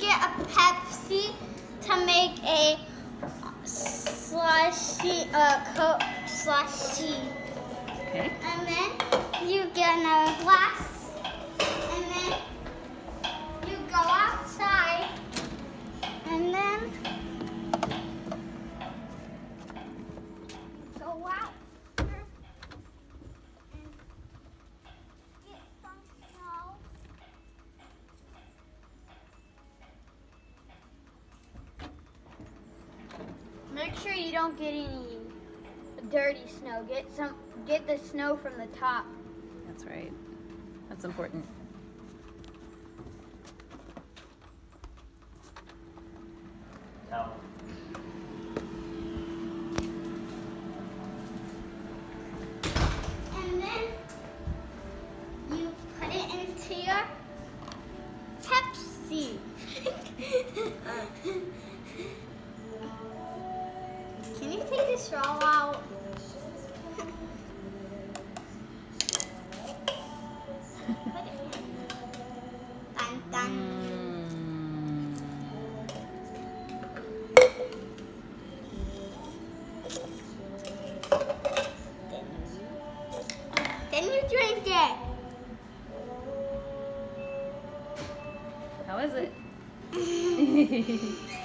get a Pepsi to make a slushy, uh, Coke slushy. Okay. And then you get another glass. You don't get any dirty snow. Get some get the snow from the top. That's right. That's important. And then you put it into your Pepsi. the straw out? Put it. Dun, dun. Then you drink it. How is it?